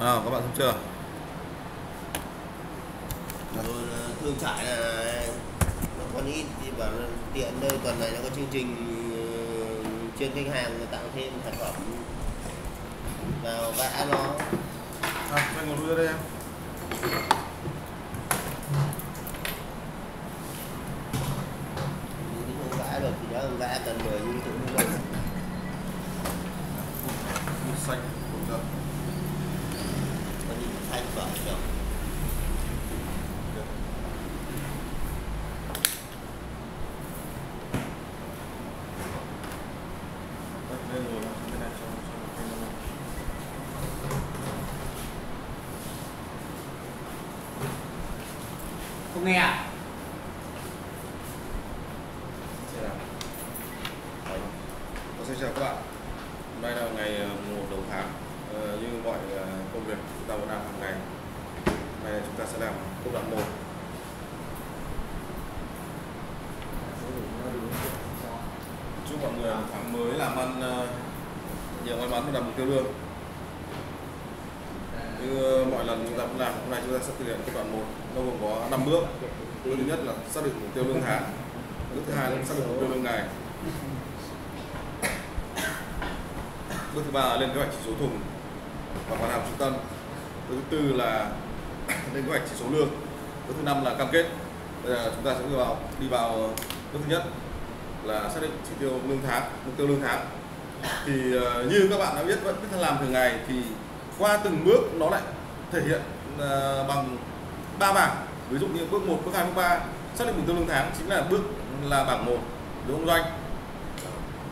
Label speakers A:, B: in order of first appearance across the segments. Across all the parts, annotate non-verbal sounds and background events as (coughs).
A: à, các bạn xem chưa?
B: Rồi là thương trải là nó còn ít thì bảo là tiện đây tuần này nó có chương trình ờ, chuyên khách hàng tặng thêm sản phẩm vào vẽ nó.
A: À, anh ngồi đưa đây em.
B: Vẽ được thì nó vẽ cần mười nhưng cũng không được.
A: Bút chưa
B: có những thanh vở được
A: Đây, đây ngồi bên này cho cho vợ ngồi.
C: không nghe à
A: Xe nào? Đấy. Tôi xin chào các bạn Hôm nay là ngày ờ, mùng 1 đầu tháng Ờ, Như mọi ờ, công việc chúng ta vẫn làm hàng ngày Hôm nay chúng ta sẽ làm công đoạn 1 Chúc mọi người một tháng mới làm ăn ờ, nhiều may mắn và đạt mục tiêu lương Như mọi lần chúng ta vẫn làm, hôm nay chúng ta sẽ thực hiện công đoạn 1 Nó gồm có 5 bước Bước thứ nhất là xác định mục tiêu lương tháng Bước thứ hai là xác định mục tiêu lương ngày Bước thứ ba là lên kế hoạch chỉ số thùng và hoàn hảo trung tâm. Bước thứ tư là (clears throat) lên kế hoạch chỉ số lương. Bước thứ năm là cam kết. Bây giờ chúng ta sẽ đi vào đi vào bước thứ nhất là xác định chỉ tiêu lương tháng, mục tiêu lương tháng. Thì ờ, như các bạn đã biết vẫn biết làm thường ngày thì qua từng bước nó lại thể hiện ờ, bằng ba bảng. Ví dụ như bước 1, bước 2, bước 3 xác định mục tiêu lương tháng chính là bước là bảng 1 đúng không doanh?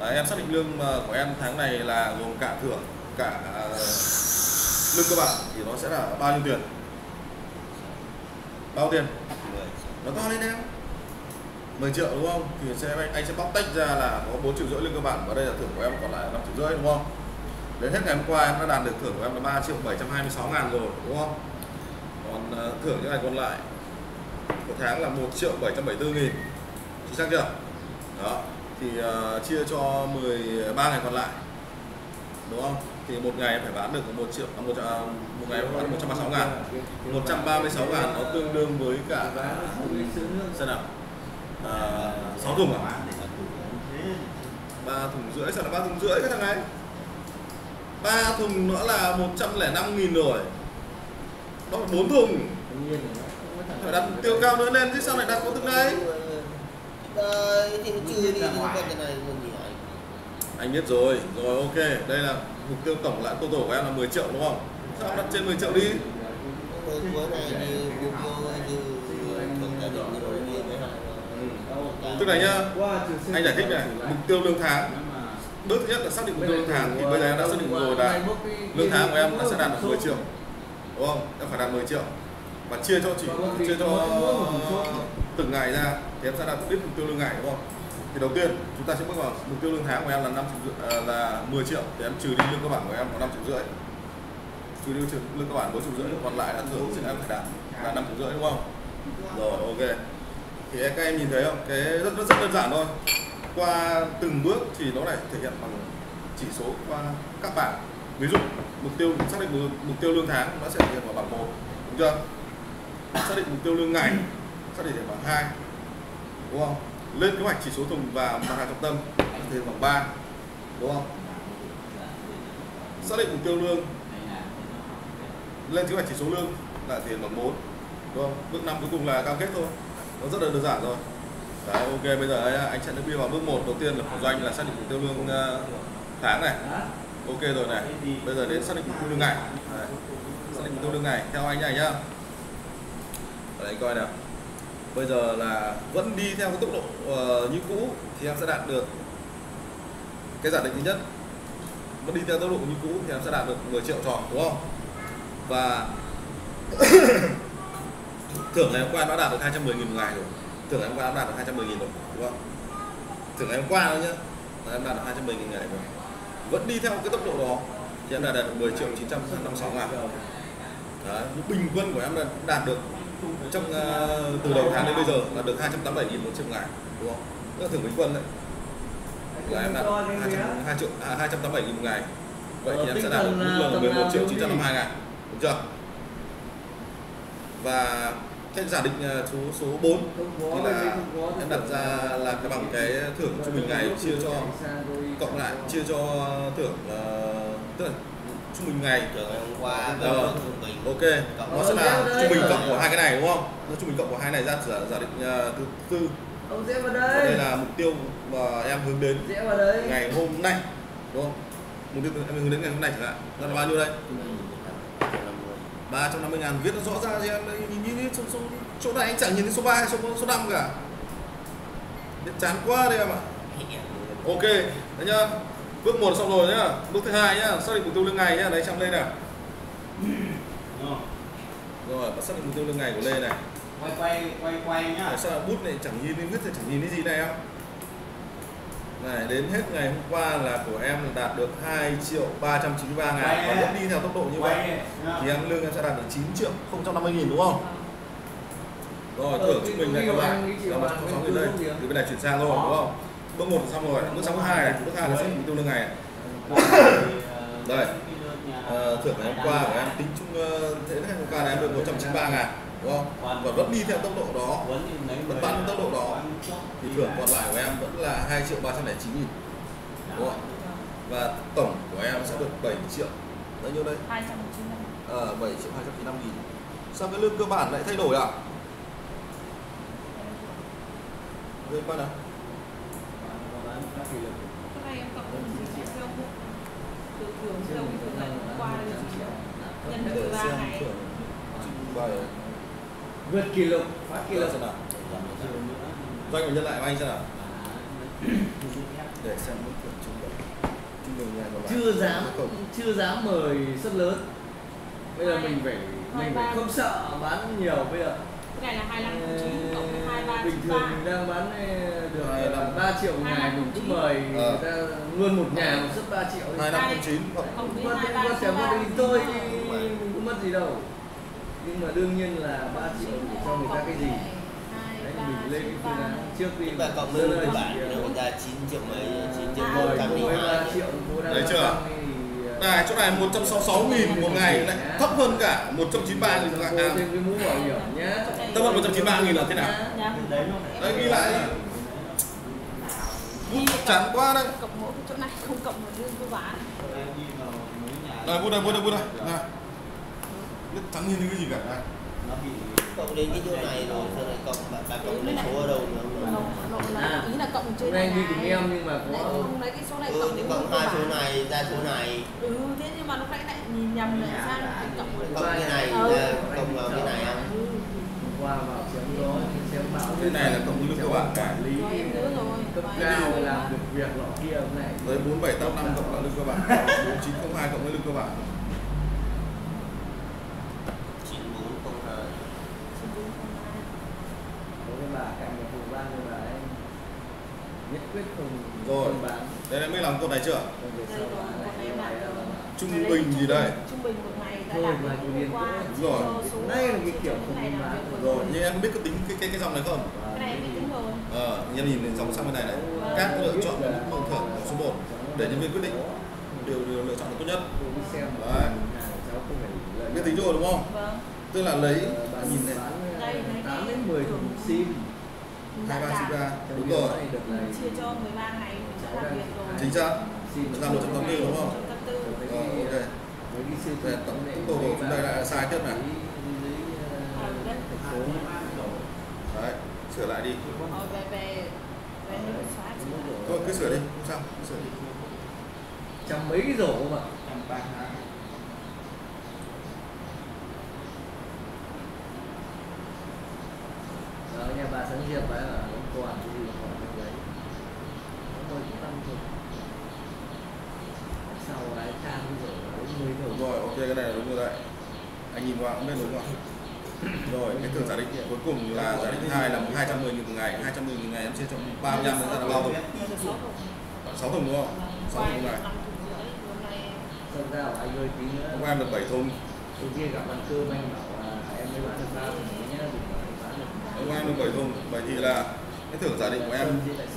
A: Đấy, em xác định lương ờ, của em tháng này là gồm cả thưởng cả ờ, lương cơ bản thì nó sẽ là bao nhiêu tiền? Bao tiền? Nó to lên em. 10 triệu đúng không? Thì sẽ anh sẽ bóc tách ra là có 4 triệu rưỡi lương cơ bản và đây là thưởng của em còn lại 5 triệu rưỡi đúng không? Đến hết ngày hôm qua em đã đạt được thưởng của em là 3 triệu 726 ngàn rồi đúng không? Còn ờ, thưởng những ngày còn lại một tháng là 1 triệu 774 nghìn. Chính xác chưa? Đó thì uh, chia cho 13 ngày còn lại. Đúng không? Thì một ngày em phải bán được 1 triệu à, một, à, một ngày em phải bán 136 ngàn. 136 ngàn nó tương đương với cả xem nào? Ờ, à, 6 thùng à? ba thùng rưỡi sao là ba thùng rưỡi các thằng này? Ba thùng nữa là 105 nghìn rồi. Đó là 4 thùng phải đặt mục tiêu cao nữa lên chứ sao lại đặt có từng đây
B: Đấy, thì nó chưa đi cái này
A: anh biết rồi rồi ok. Đây là mục tiêu tổng lại total của em là 10 triệu đúng không? Sao đặt trên 10 triệu đi?
B: Này thì hai
A: tức là nhá anh giải thích này mục tiêu lương tháng. Bước thứ nhất là xác định mục tiêu lương tháng thì bây giờ em đã xác định rồi là lương tháng của em nó sẽ đạt được 10 triệu đúng không? Em phải đạt 10 triệu và chia cho chỉ chia cho từng ngày ra thì em sẽ đạt biết mục tiêu lương ngày đúng không? Thì đầu tiên chúng ta sẽ bước vào mục tiêu lương tháng của em là 5 triệu à, là 10 triệu. Thì em trừ đi lương cơ bản của em là 5 triệu rưỡi. Trừ đi lương cơ bản 4 triệu rưỡi còn lại là thưởng thì em phải đạt là 5 triệu rưỡi đúng không? Rồi ok. Thì các em nhìn thấy không? Cái rất rất, rất đơn giản thôi. Qua từng bước thì nó lại thể hiện bằng chỉ số qua các bảng. Ví dụ mục tiêu xác định mục, tiêu lương tháng nó sẽ thể hiện vào bảng 1 đúng chưa xác định mục tiêu lương ngày xác định điểm bảng 2 đúng không? Lên kế hoạch chỉ số thùng và mặt hàng trọng tâm thì bảng 3 đúng không? Xác định mục tiêu lương lên kế hoạch chỉ số lương là tiền bảng 4 đúng không? Bước năm cuối cùng là cam kết thôi. Nó rất là đơn giản rồi. Đấy, ok bây giờ anh sẽ đi vào bước 1 đầu tiên là của doanh là xác định mục tiêu lương ờ, tháng này. Ok rồi này. Bây giờ đến xác định mục tiêu lương ngày Đấy. xác định mục tiêu lương ngày theo anh này nhá đấy coi nào. Bây giờ là vẫn đi theo cái tốc độ uh, như cũ thì em sẽ đạt được cái giả định thứ nhất. Vẫn đi theo tốc độ như cũ thì em sẽ đạt được 10 triệu tròn đúng không? Và (coughs) thưởng ngày hôm qua em đã đạt được 210.000 một ngày rồi. Thưởng ngày hôm qua em đạt được 210.000 rồi đúng không? Thưởng ngày hôm qua thôi nhá. Là em đạt được 210.000 ngày rồi. Vẫn đi theo cái tốc độ đó thì em đạt được 10 triệu 956 ngàn. Đấy, bình quân của em là đạt được trong ờ, từ đầu tháng đến bây giờ là được 287 nghìn một triệu ngày đúng không? Tức là thưởng bình quân đấy. Là em đạt 200, 2 triệu, à, 287 nghìn một ngày. Vậy thì em sẽ đạt mức lương là 11 triệu 952 ngàn đúng chưa? Và cách giả định ờ, số số 4 thì là em đặt ra là cái bằng cái thưởng trung bình ngày chia cho cộng lại chia cho thưởng uh, tức là trung bình ngày.
B: Tưởng ngày hôm qua
A: Ờ.
B: trung bình
A: ok.
B: Cộng
A: nó sẽ
C: Ờ,
A: là
C: đây
A: trung bình cộng của hai cái này đúng không? Nó trung bình cộng của hai này ra giả, giả định ờ, thứ tư.
C: Ông rẽ vào
A: đây
C: đây.
A: là mục tiêu mà em hướng đến
C: rẽ vào đây.
A: ngày hôm nay đúng không? Mục tiêu em hướng đến ngày hôm nay chẳng hạn. Nó là bao nhiêu đây? 350 ngàn viết nó rõ ra cho em đấy nhìn nhìn, số, chỗ này. Anh chẳng nhìn thấy số 3 hay số số 5 cả. Biết chán quá đây em ạ. Ok. Đấy nhá bước một xong rồi nhá. Bước thứ hai nhá. Xác định mục tiêu lương ngày nhá. Đấy trong đây này. Rồi. Bắt xác định mục tiêu lương ngày của lê này.
D: Quay quay quay quay nhá.
A: Tại sao là bút này chẳng nhìn viết thì chẳng nhìn thấy gì này em này đến hết ngày hôm qua là của em đạt được 2 triệu 393 ngàn.
D: Quay
A: và vẫn đi theo tốc độ như vậy
D: nhá.
A: thì em lương em sẽ đạt được 9 triệu 050 nghìn đúng không? Rồi
C: Ờ,
A: thưởng
C: cái-
A: trung bình này
C: cái ấy chịu
A: là một
C: bằng
A: sáu
C: cái
A: nghìn đây. từ bên này chuyển sang rồi đúng không bước một là xong rồi. Bước sang bước hai này. Bước hai là mục tiêu lương ngày. (coughs) Đây. Ờ, thưởng ngày hôm qua của em tính chung ờ, thế ngày hôm qua là em được 193 ngàn đúng không? Và vẫn đi theo tốc độ đó. Vẫn bắn tốc độ đó. thì thưởng còn lại của em vẫn là 2 triệu 309 nghìn. Đúng không? Và tổng của em sẽ được 7 triệu. Bao nhiêu đây?
E: 295
A: ờ 7 triệu 295 nghìn. Sao cái lương cơ bản lại thay đổi ạ? Đây coi nào
C: vượt kỷ lục. Phá kỷ lục
A: nào? Doanh và nhân lại của anh xem nào. Để xem mức thưởng trung bình. Trung bình lại
C: chưa dám chưa dám mời suất lớn. Bây giờ mình phải mình phải không sợ bán nhiều bây giờ
E: Cái này là 2509 cộng với
C: Ờ,
E: 23
C: bình thường mình đang bán ờ, được
A: Hai năm.
C: 3 triệu một ngày mình cứ mời
A: Ờ.
C: người ta luôn một nhà một suất 3 triệu
A: hai năm không chín
C: Mất
E: 23
C: mất tiền mất đi thôi mình cũng mất gì đâu. Nhưng mà đương nhiên là 3 triệu để cho người ta cái gì? Đấy mình lên cái phương án. Trước đi
B: ta cộng với một bản thì nó ra 9 triệu mấy 9 triệu một trăm
C: cùng
B: linh
C: với 3
B: hai
C: triệu
A: Đấy chưa? Này chỗ này 166 nghìn một ngày lại thấp hơn cả 193 nghìn một
C: cô
A: ngày à,
C: thêm cái mũ bảo hiểm nhá
A: thấp hơn 193 nghìn là thế nào?
E: Nhà
D: đấy
A: ghi lại chán quá đấy.
E: Cộng mỗi chỗ này không cộng vào lương cơ bản
A: đây bút đây bút đây bút đây. Này biết nhìn thấy cái gì cả. Này.
D: Nó bị
B: cộng đến cái chỗ này rồi sau này cộng bạn bạn cộng đến số ở đâu nữa?
E: Cộng, cộng là, ý là cộng trên
C: đi cùng em nhưng mà có
E: không lấy cái số này
B: ừ,
E: cộng
B: thì cộng hai số này ra số này.
E: Ừ thế nhưng mà lúc nãy lại nhìn nhầm lại sang cái cộng
B: cộng cái này
E: Ừ.
B: cộng vào cái này không?
E: Ừ.
C: qua vào chém gió chém bão
A: Cái này là cộng với lương cơ bản cả.
C: lý. Cấp cao làm được việc nọ kia hôm nay.
A: Đấy 4785 cộng là lương cơ bản. (laughs) 4902 cộng với lương cơ bản
B: 9402
C: có cạnh một vùng ban nhưng mà em nhất quyết không
A: Rồi.
C: không bán
A: đây em mới làm câu này chưa
E: rồi, làm rồi.
C: là
A: trung bình gì đây
E: Trung bình một ngày đã
C: mà
E: được qua chia
A: Rồi.
C: Đây là cái kiểu
E: này
C: không
E: làm
C: bán.
E: của
A: rồi
E: mình.
A: nhưng em biết cái tính cái cái, cái dòng này không
E: Cái này em biết tính rồi
A: ờ em nhìn dòng sang bên này này các lựa chọn thưởng của số 1 để nhân viên quyết định điều, điều lựa chọn là tốt nhất Đấy.
C: nhà của cháu không phải lợi
A: biết tính rồi đúng không
E: Vâng
A: tức là lấy nhìn này
C: bán
E: Đây, đây,
C: 8
E: đây.
C: đến 10 thùng sim
A: hai ba chín ba
C: Trong
A: đúng
C: điều
A: rồi
E: Chia cho 13 ngày mình sẽ làm việc rồi
A: chính xác ra 184 đúng không? Ờ, ok Về tổng tổ đồ chúng ta đã sai tiếp này.
E: À,
A: đấy sửa lại đi
E: là-
A: thôi cứ sửa đi không sao cứ sửa đi
C: trăm mấy cái rổ mà
D: trăm ba
C: nhà bà sáng diệp ấy là không còn cái gì còn bên đấy. Nó mới tăng thôi. Sau ấy rổ đến mười thùng
A: rồi ok cái này đúng rồi đấy. Anh nhìn qua cũng biết đúng không rồi cái thưởng giả định cuối cùng là giả định thứ hai là 210 nghìn một ngày. 210 nghìn ngày em chia cho 35 nên ra là bao thùng
E: Được sáu thùng.
A: 6 thùng đúng không
E: Vâng,
A: 6
E: qua
A: thùng
E: rưỡi,
A: hôm qua em được 7 thùng.
C: Hôm kia gặp ăn cơm anh bảo là em mới bán được ba thùng đấy
A: hôm qua em được 7 thùng vậy thì là cái thưởng giả định của em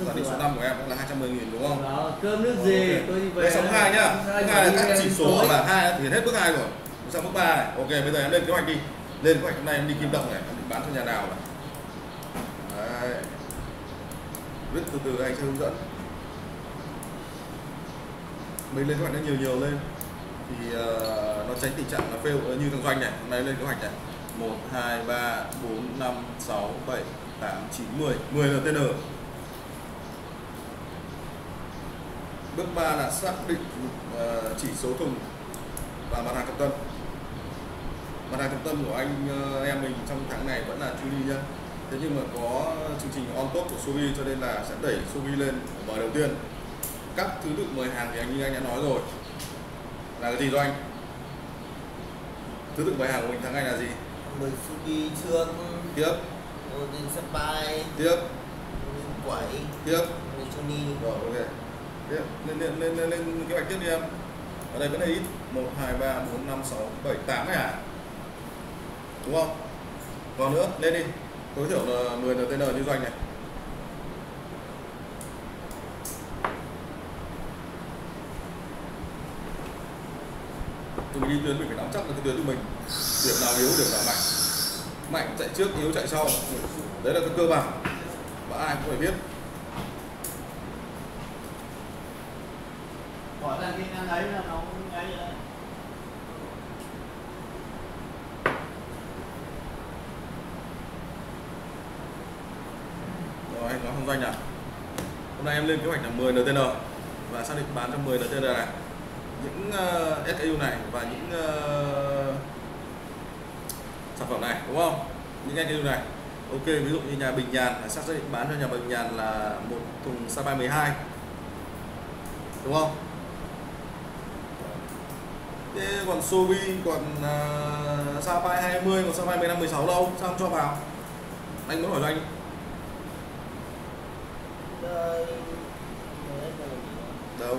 A: giả định số năm của em là 210 nghìn đúng không?
C: Đó, cơm nước gì, tôi đi về.
A: Đây số 2 nhá. Bước 2 là các chỉ số là hai thì hết bước 2 rồi. sang bước 3 này. Ok bây giờ em lên kế hoạch đi. Lên kế hoạch hôm nay em đi kim động này em định bán cho nhà nào này. Đấy. viết từ từ anh sẽ hướng dẫn. Mình lên kế hoạch nó nhiều nhiều lên. Thì uh, nó tránh tình trạng là fail như thằng doanh này. Hôm nay lên kế hoạch này 1 2 3 4 5 6 7 8 9 10 10 là TN bước 3 là xác định uh, chỉ số thùng và mặt hàng trọng tâm. Mặt hàng trọng tâm của anh uh, em mình trong tháng này vẫn là Chuni nhá. Thế nhưng mà có chương trình on top của Sobi cho nên là sẽ đẩy Sobi lên ở bờ đầu tiên. Các thứ tự mời hàng thì anh như anh đã nói rồi. Là cái gì do anh? Thứ tự mời hàng của mình tháng này là gì?
B: Mười Subi Trương.
A: Tiếp.
B: Golden Spy
A: tiếp.
B: Quẩy.
A: Tiếp.
B: Johnny.
A: Rồi ok. Tiếp. Lên lên lên lên, lên kế hoạch tiếp đi em. Ở đây vẫn là ít. Một hai ba bốn năm sáu bảy tám này à đúng không? Còn nữa lên đi. Tối thiểu là 10 NTN như doanh này. Tụi mình đi tuyến mình phải nắm chắc được cái tuyến của mình điểm nào yếu điểm nào mạnh. Mạnh chạy trước yếu chạy sau. Đấy là cái cơ bản. Và ai cũng phải biết.
D: Bỏ ra cái năng ấy là nó cũng ấy rồi.
A: rồi anh nói không doanh à? Hôm nay em lên kế hoạch là 10 NTN và xác định bán cho 10 NTN này. Những uh, SKU này và những uh, sản phẩm này đúng không? Những anh SKU này. Ok ví dụ như nhà Bình Nhàn là xác định bán cho nhà Bình Nhàn là một thùng Sapa 12 đúng không? Thế còn Sobi còn uh, Sapa 20 còn Sapa 15 16 đâu? Sao không cho vào? Anh muốn hỏi cho anh đâu?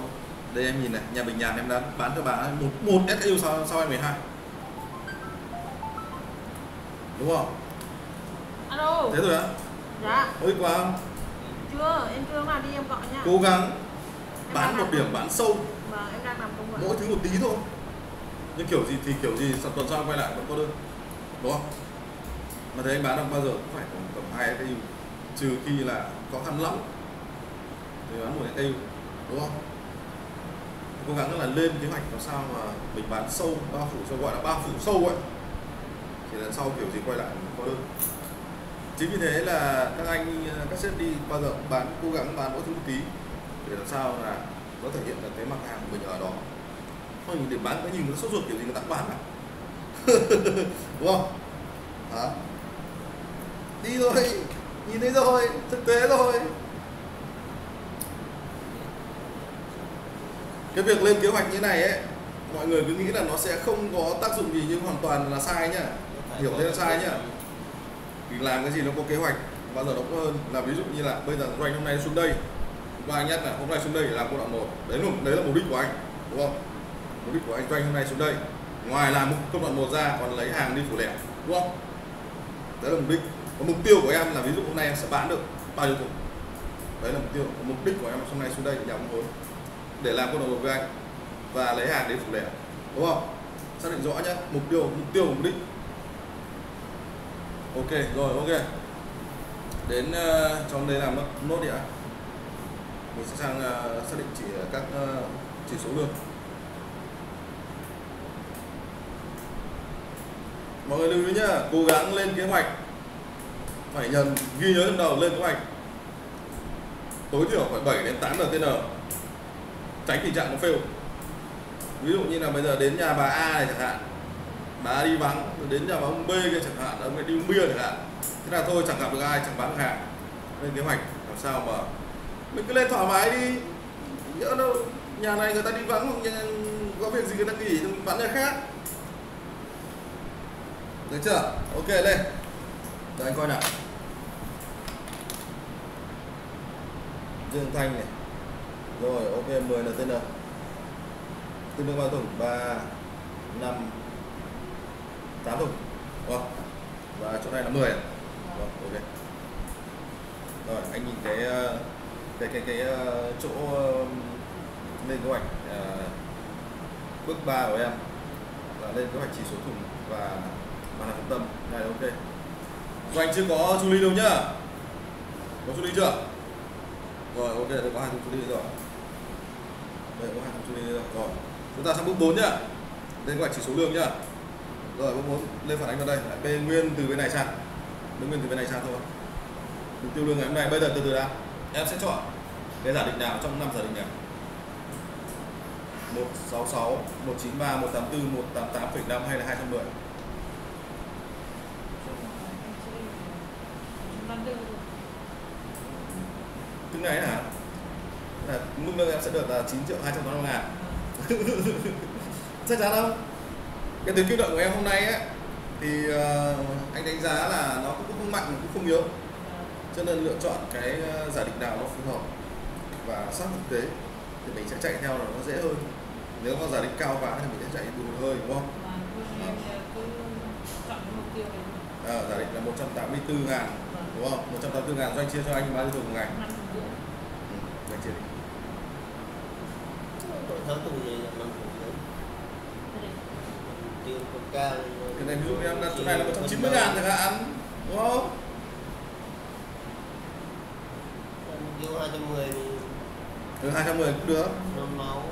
A: Đây em nhìn này nhà Bình Nhàn em đã bán cho bà một một SU sau sau 12 đúng không?
E: Alo.
A: Thế rồi á
E: dạ.
A: Ôi quá không?
E: Chưa em chưa mà đi em gọi nha.
A: Cố gắng
E: Em
A: bán một điểm bán sâu.
E: Vâng em đang làm công việc
A: mỗi thứ một tí thôi. Nhưng kiểu gì thì kiểu gì tuần sau quay lại vẫn có đơn. Đúng không? Mà thấy anh bán được bao giờ cũng phải tầm tầm hai SKU trừ khi là khó khăn lắm thì bán một SKU đúng không? Cố gắng là lên kế hoạch làm sao mà mình bán sâu bao phủ sâu gọi là bao phủ sâu ấy thì lần sau kiểu gì quay lại có đơn chính vì thế là các anh, các sếp đi bao giờ bán, cố gắng bán mỗi thứ một tí. Để làm sao là nó thể hiện được cái mặt hàng của mình ở đó. Không mình để bán cái nhìn nó sốt ruột kiểu gì người ta cũng bán à? (laughs) Đúng không? Hả? Đi rồi nhìn thấy rồi. Thực tế rồi. Cái việc lên kế hoạch như này ấy, mọi người cứ nghĩ là nó sẽ không có tác dụng gì nhưng hoàn toàn là sai nhá hiểu thế là sai nhá. Thì làm cái gì nó có kế hoạch bao giờ nó cũng hơn. Là ví dụ như là bây giờ doanh hôm nay xuống đây. Và anh nhất là hôm nay xuống đây để làm công đoạn một đấy là đấy là mục đích của anh, đúng không? Mục đích của anh doanh hôm nay xuống đây. Ngoài làm công đoạn một ra, còn lấy hàng đi phủ lẻ, đúng không? Đấy là mục đích. Và mục tiêu của em là ví dụ hôm nay em sẽ bán được bao nhiêu thùng. Đấy là mục tiêu. Mục đích của em hôm nay xuống đây để nhà vốn, để làm công đoạn một với anh và lấy hàng đến phủ lẻ, đúng không? Xác định rõ nhé mục tiêu mục tiêu, mục đích ok rồi ok. Đến uh, trong đây làm nốt, nốt đi ạ. Mình sẽ sang uh, xác định chỉ ờ, các uh, chỉ số lương mọi người lưu ý nhá cố gắng lên kế hoạch. Phải nhận ghi nhớ trong đầu lên kế hoạch. Tối thiểu phải 7 đến 8 LTN tránh tình trạng nó fail. Ví dụ như là bây giờ đến nhà bà A này chẳng hạn bà đi vắng đến nhà ông B kia chẳng hạn ông ấy đi uống bia chẳng hạn. Thế là thôi chẳng gặp được ai chẳng bán được hàng. Lên kế hoạch làm sao mà mình cứ lên thoải mái đi. Nhỡ đâu nhà này người ta đi vắng hoặc nhà, có việc gì người ta nghỉ thì mình bán nhà khác. Được chưa? Ok lên. Để anh coi nào. Dương Thanh này. Rồi ok 10 là tên nào? Tương đương bao thùng 3 5 8 thùng đúng không? và chỗ này là 10 à? Rồi, ok. Rồi anh nhìn cái ờ, cái cái cái ờ, chỗ lên kế hoạch à, bước 3 của em. Và lên kế hoạch chỉ số thùng và màn hình trung tâm. Này ok. Và anh chưa có chu ly đâu nhá. Có chu ly chưa? Rồi ok đây có hai thùng chu ly rồi. Đây có hai thùng chu ly rồi. Rồi chúng ta sang bước 4 nhá. Lên kế hoạch chỉ số lương nhá rồi bước 4 lên phản ánh vào đây. Lại p nguyên từ bên này sang. P nguyên từ bên này sang thôi. Mục tiêu lương ngày hôm nay bây giờ từ từ đã. Em sẽ chọn cái giả định nào trong năm giả định này. 166, 193, 184, 188,5 hay là 210 Thứ này hả? Là mức lương em sẽ được là 9 triệu 285 ngàn. (laughs) Chắc chắn không? Cái tuyến kim động của em hôm nay ấy thì uh, anh đánh giá là nó cũng không mạnh cũng không yếu. Cho nên lựa chọn cái ờ, giả định nào nó phù hợp và sát thực tế thì mình sẽ chạy theo là nó dễ hơn. Nếu mà giả định cao quá thì mình sẽ chạy bù một hơi đúng không? À, giả định là 184 ngàn đúng không? 184 ngàn doanh chia cho anh bao nhiêu thùng một ngày? Ừ, doanh chia đi.
B: Tuần này là năm tuần tiêu còn cao
A: cái này ví dụ em đặt chỗ này là 190 ngàn chẳng hạn đúng không?
B: Tiêu 210 thì
A: từ 210 cũng được.
B: nó máu.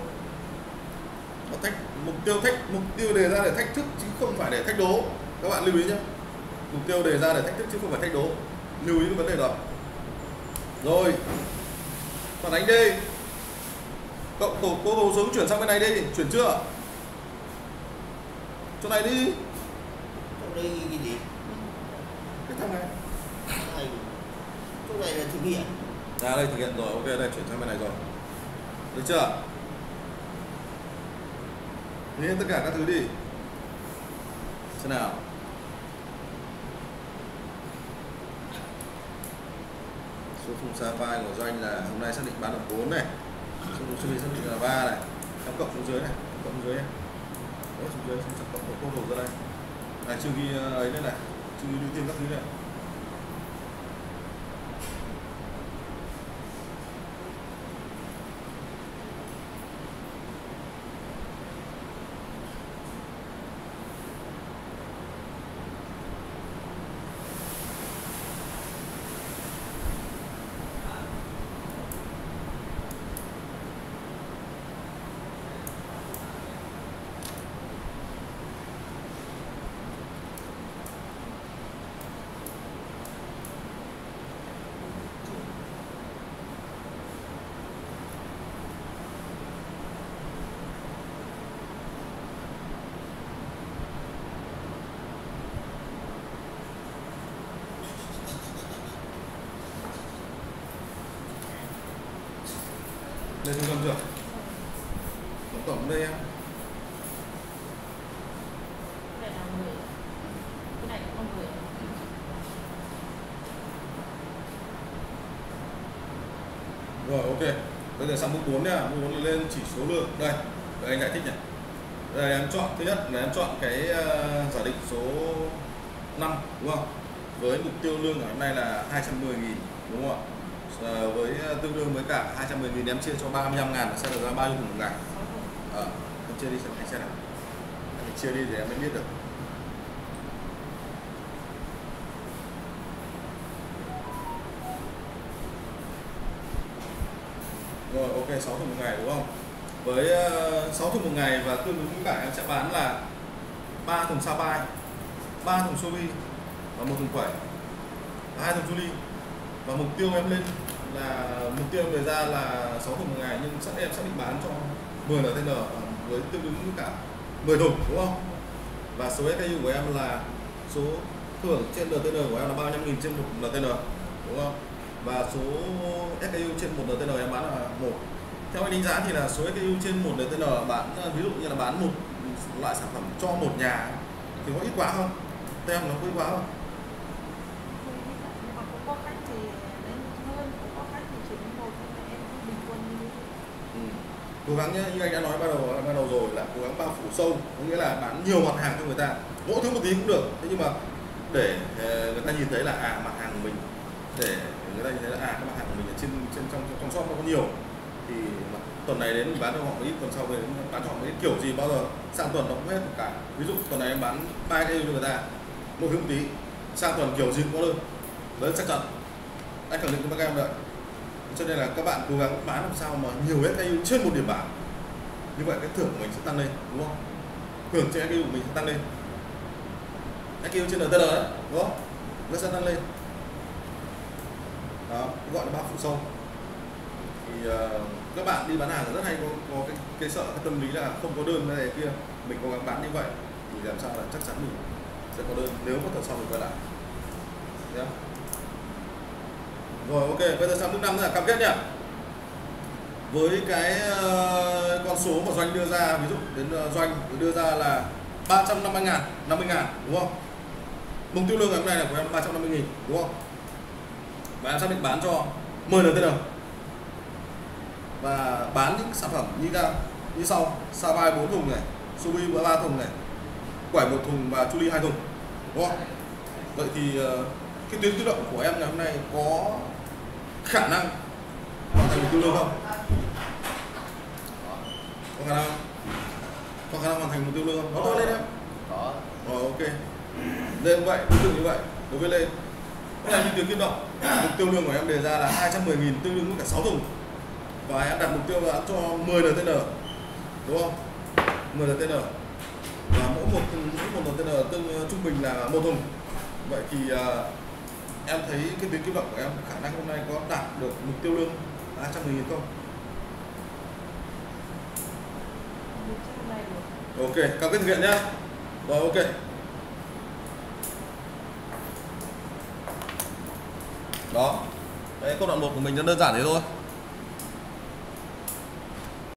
A: Nó thách mục tiêu thách mục tiêu đề ra để thách thức chứ không phải để thách đố. Các bạn lưu ý nhé mục tiêu đề ra để thách thức chứ không phải thách đố. Lưu ý cái vấn đề đó. Rồi. Phản ánh đi. Cộng tổ cô bầu xuống chuyển sang bên này đi. Chuyển chưa chỗ này đi.
B: Trong đây cái gì?
A: Cái thằng này.
B: Này. Chỗ này là thực hiện
A: ra đây thực hiện rồi. Ok đây chuyển sang bên này rồi. Được chưa? Nhìn tất cả các thứ đi. Xem nào. Số thùng xa vai của doanh là hôm nay xác định bán được 4 này. Số xuyên xác định là 3 này. Em cộng xuống dưới này. Cộng xuống dưới này Đấy, xuống dưới, xong hợp cộng cộng ra đây. Này chưa ghi ấy đây này Chưa ghi ưu tiên các thứ này. Lên trung tâm chưa? Tổng tổng đây em. Rồi ok. Bây giờ sang bước 4 nha. Bước 4 lên chỉ số lượng. Đây Đây anh giải thích này Đây em chọn. Thứ nhất là em chọn cái uh, giả định số 5 Đúng không? Với mục tiêu lương ngày hôm nay là 210 nghìn Đúng không ạ? Ờ, với ờ, tương đương với cả 210 nghìn em chia cho 35 ngàn sẽ được ra bao nhiêu thùng một ngày? Ờ, em chia đi xem anh xem nào. Em chia đi thì em mới biết được. Rồi ok 6 thùng một ngày đúng không? Với ờ, 6 thùng một ngày và tương ứng với cả em sẽ bán là 3 thùng sa bai 3 thùng sobi và một thùng quẩy hai thùng chuli và mục tiêu em lên là mục tiêu đề ra là 6 thùng một ngày, nhưng sẵn em sẽ định bán cho 10 LTN với tương ứng với cả 10 thùng, đúng không? Và số SKU của em là số thưởng trên LTN của em là 35 000 trên một LTN đúng không? Và số SKU trên một LTN em bán là một theo anh đánh giá thì là số SKU trên một LTN bán, ví dụ như là bán một loại sản phẩm cho một nhà thì có ít quá không? Theo em nó có ít quá không? Cố gắng nhé như anh đã nói ban đầu ban đầu rồi là cố gắng bao phủ sâu, có nghĩa là bán nhiều mặt hàng cho người ta, mỗi thứ một tí cũng được. Thế nhưng mà để ờ, người ta nhìn thấy là à mặt hàng của mình, để người ta nhìn thấy là à cái mặt hàng của mình ở trên trên trong trong shop nó có nhiều, thì tuần này đến mình bán cho họ một ít, tuần sau về bán cho họ một ít, kiểu gì bao giờ, sang tuần nó cũng hết cả. Ví dụ tuần này em bán ba cái cho người ta mỗi thứ một tí, sang tuần kiểu gì cũng có đơn đấy, chắc chắn. Anh khẳng định với các em vậy cho nên là các bạn cố gắng bán làm sao mà nhiều SKU trên một điểm bán. Như vậy cái thưởng của mình sẽ tăng lên đúng không? Thưởng trên SKU của mình sẽ tăng lên. SKU trên NTN đấy đúng không? Nó sẽ tăng lên. Đó gọi là bao phủ sâu thì uh, các bạn đi bán hàng rất hay có, có cái, cái sợ cái tâm lý là không có đơn này kia. Mình cố gắng bán như vậy thì làm sao là chắc chắn mình sẽ có đơn nếu có thật sau mình quay lại. Yeah rồi ok bây giờ sang bước năm là cam kết nhá. Với cái uh, con số mà doanh đưa ra ví dụ đến uh, doanh đưa ra là 350 ngàn 50 ngàn đúng không? Mục tiêu lương ngày hôm nay là của em 350 nghìn đúng không? Và em xác định bán cho 10 LTN và bán những sản phẩm như ra như sau. Savai 4 thùng này Subi 3 thùng này quải một thùng và Chuli hai thùng đúng không? Vậy thì uh, cái tuyến tự động của em ngày hôm nay có khả năng. Hoàn thành mục tiêu lương không? Có khả năng. Có khả năng hoàn thành mục tiêu lương không? To lên em.
B: Có.
A: Rồi ok. Lên vậy tương tự như vậy đối với lên. Cái này như tuyến kim động mục tiêu lương của em đề ra là 210 nghìn tương đương với cả 6 thùng. Và em đặt mục tiêu là cho 10 LTN đúng không? 10 LTN và mỗi một mỗi một LTN tương trung bình là một thùng. Vậy thì uh, em thấy cái việc kim động của em, khả năng hôm nay có đạt được mục tiêu lương 210 nghìn không? Ok, cam kết thực hiện nhá. Rồi, ok. Đó. Đấy, câu đoạn 1 của mình nó đơn giản thế thôi.